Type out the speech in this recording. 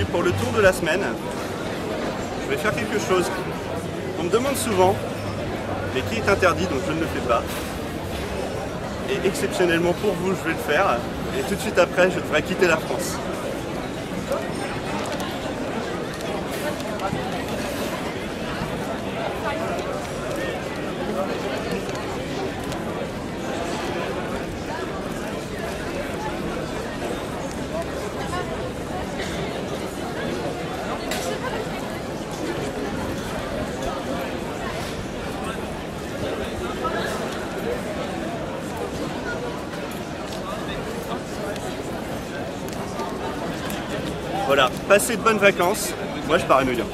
le tour de la semaine, je vais faire quelque chose. On me demande souvent, mais qui est interdit, donc je ne le fais pas. Et exceptionnellement pour vous, je vais le faire. Et tout de suite après, je devrais quitter la France. Voilà, passez de bonnes vacances. Moi, je pars à New York.